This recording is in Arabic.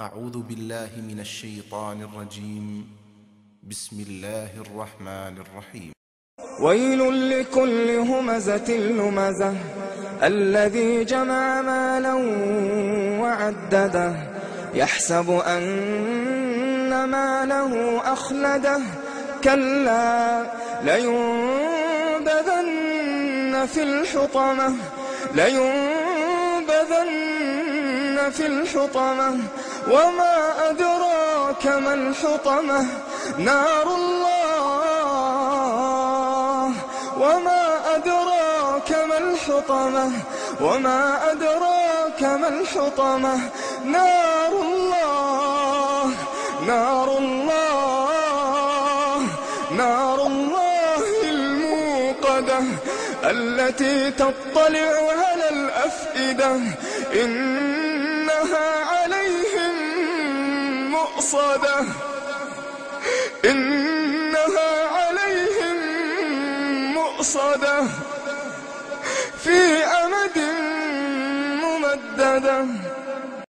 أعوذ بالله من الشيطان الرجيم. بسم الله الرحمن الرحيم. ويل لكل همزة لمزة. الذي جمع مالا وعدده. يحسب أن ماله أخلده. كلا لينبذن في الحطمة. لينبذن في الحطمة وما أدراك ما الحطمة نار الله. وما أدراك ما الحطمة وما أدراك ما الحطمة نار الله. نار الله. نار الله الموقدة التي تطلع على الأفئدة. إنها مؤصدة إنها عليهم مؤصدة في أمد ممددة.